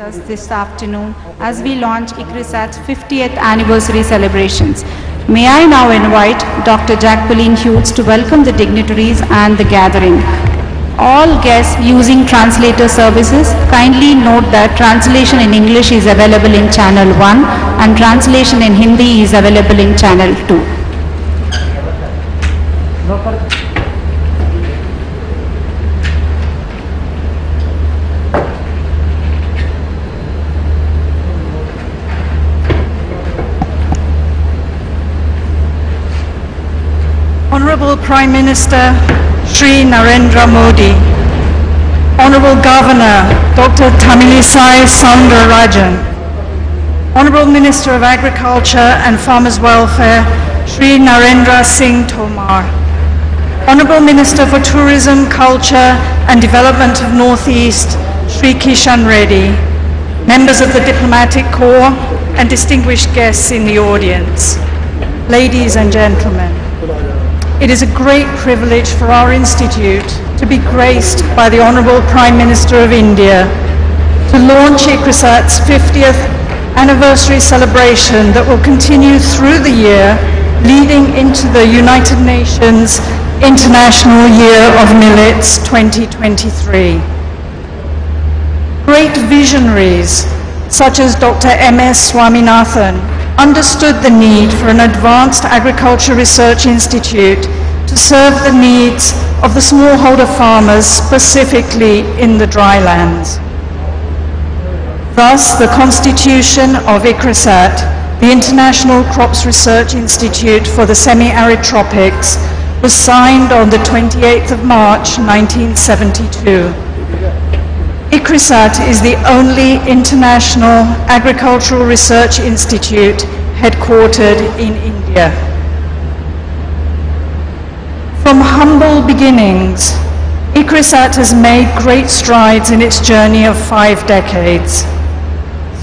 us this afternoon as we launch ICRISAT's 50th anniversary celebrations. May I now invite Dr. Jacqueline Hughes to welcome the dignitaries and the gathering. All guests using translator services, kindly note that translation in English is available in channel 1 and translation in Hindi is available in channel 2. Honorable Prime Minister Sri Narendra Modi, Honorable Governor Dr. Tamilisai Soundararajan, Honorable Minister of Agriculture and Farmers Welfare Sri Narendra Singh Tomar, Honorable Minister for Tourism, Culture and Development of Northeast Sri Kishan Reddy, members of the Diplomatic Corps and distinguished guests in the audience, ladies and gentlemen. It is a great privilege for our Institute to be graced by the Honourable Prime Minister of India to launch ICRISAT's 50th anniversary celebration that will continue through the year leading into the United Nations International Year of Millets 2023. Great visionaries such as Dr. M.S. Swaminathan understood the need for an advanced agriculture research institute to serve the needs of the smallholder farmers, specifically in the drylands. Thus, the constitution of ICRISAT, the International Crops Research Institute for the Semi-Arid Tropics, was signed on the 28th of March 1972. ICRISAT is the only international agricultural research institute headquartered in India. From humble beginnings, ICRISAT has made great strides in its journey of five decades.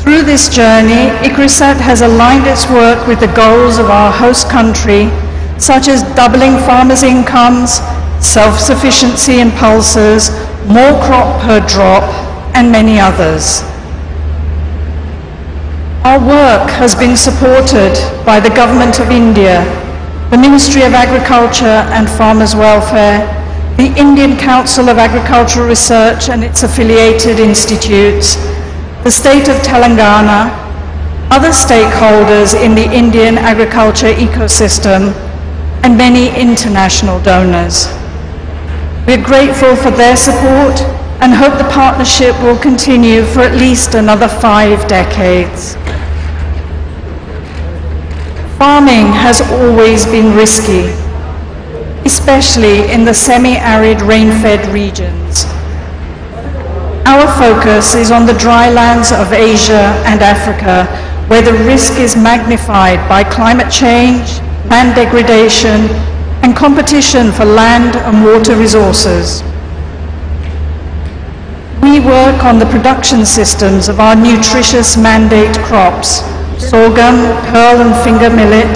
Through this journey, ICRISAT has aligned its work with the goals of our host country, such as doubling farmers' incomes, self-sufficiency in pulses, more crop per drop, and many others. Our work has been supported by the Government of India, the Ministry of Agriculture and Farmers Welfare, the Indian Council of Agricultural Research and its affiliated institutes, the state of Telangana, other stakeholders in the Indian agriculture ecosystem, and many international donors. We're grateful for their support and hope the partnership will continue for at least another five decades. Farming has always been risky, especially in the semi-arid rain-fed regions. Our focus is on the drylands of Asia and Africa, where the risk is magnified by climate change, land degradation, and competition for land and water resources. We work on the production systems of our nutritious mandate crops, sorghum, pearl and finger millet,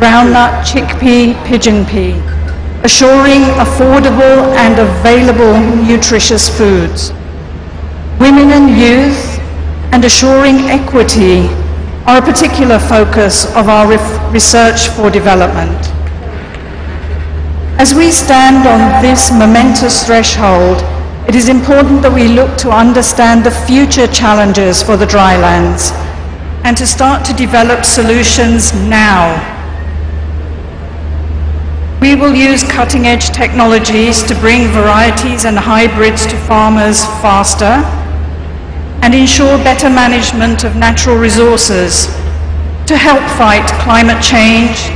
groundnut, chickpea, pigeon pea, assuring affordable and available nutritious foods. Women and youth and assuring equity are a particular focus of our research for development. As we stand on this momentous threshold, it is important that we look to understand the future challenges for the drylands and to start to develop solutions now. We will use cutting-edge technologies to bring varieties and hybrids to farmers faster and ensure better management of natural resources to help fight climate change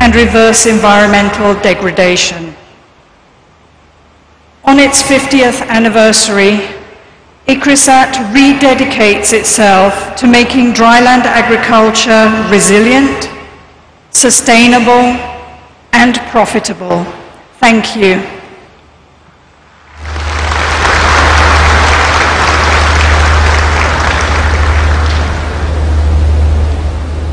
and reverse environmental degradation. On its 50th anniversary, ICRISAT rededicates itself to making dryland agriculture resilient, sustainable, and profitable. Thank you.